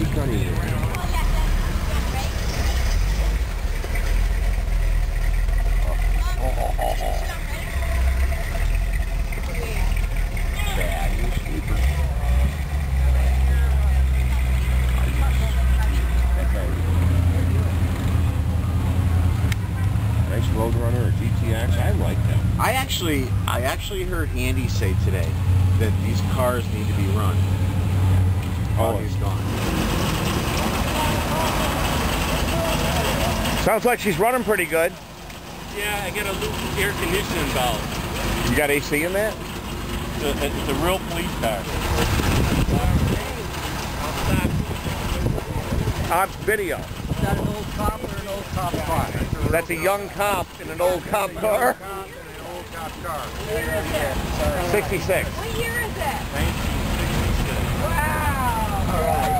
Honeywell. Richie You sleeper. Nice Roadrunner or GTX. I like them. I actually, I actually heard Andy say today that these cars need to be run Oh. he's gone. Sounds like she's running pretty good. Yeah, I got a little air conditioning valve. You got AC in that? It's a, it's a real police car. On video. Is that an old cop or an old cop car? That's a young cop in an old cop car. What year is it? 66. What year is it? 1966. Wow. All right.